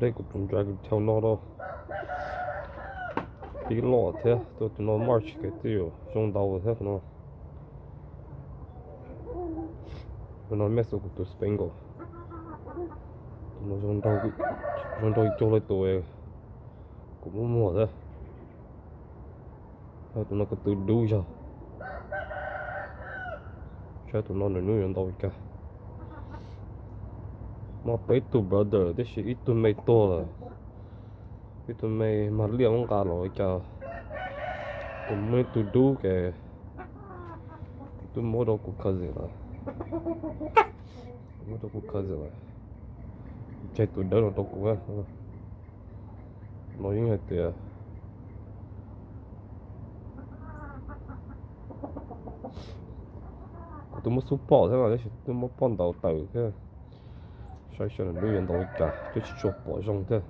đây cũng chúng dragon theo nó đâu. Tí lọ thế, tôi tụi nó march cái tiêu trong đầu thế nó. Tụi nó số của tôi spangle tụi nó trong đầu trong đầu cho lại tôi cũng muốn mua thế. Tụi nó có tự đu cho. Cho tụi nó nuôi nuôi đầu cả mà bé tu brother, thế chỉ ít tu mấy to rồi. Ít tu mấy mà liệu ông cả rồi cho. Tụi mấy tu đủ cái tu mua đồ cũng khá gì rồi? Mua đồ cũng khá gì rồi? Chạy tu đỡ nó đâu cũng á nói như thế tôi muốn support thế mà tôi muốn muốn 幫 đầu đầu thế Station and million dollar da das ist schon boah schon da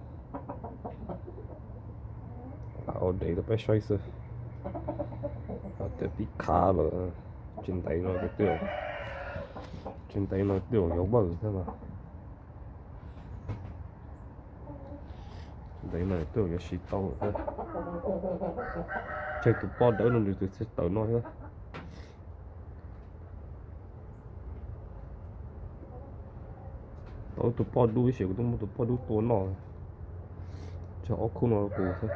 auch der der beste Scheiße hat der big car trên tay nó cái tiêu trên tay nó tiêu dấu bờ thế mà đấy mà tiêu nó xịt tàu thế chạy tụi bò đỡ nó được từ tàu nó hết tôi tụt bỏ đuôi xíu tôi tụt bỏ đuôi tuấn nọ. Cho ốc khu nó cổ thôi.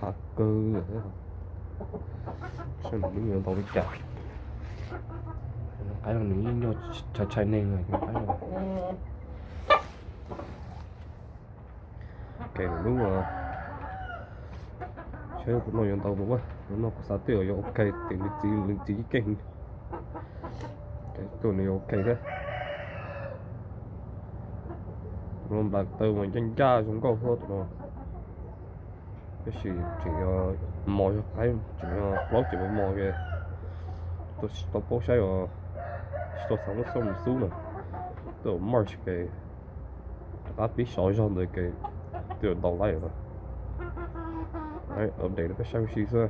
Khá cơ. Rồi thế hả sao nó đứng tao biết chả. Cái này nó nhau chai chai nên rồi cái này, cái là lúc mà chơi cũng nói tao bố nó nó có sao tiêu rồi ok, tiền đi tiền đi tiền cái tôi này ok đấy luôn bạc từ mình chân cha xuống cầu thôi rồi. Cái gì chỉ ờ, mò cho thấy, chỉ ờ, lót chỉ với mò kìa tôi tôi bố sai rồi ờ, tôi sống nó sống xuống rồi tôi march cái đã biết sỏi ra được cái, tôi đầu lại rồi. Đấy ở đây nó phải sao xí xưa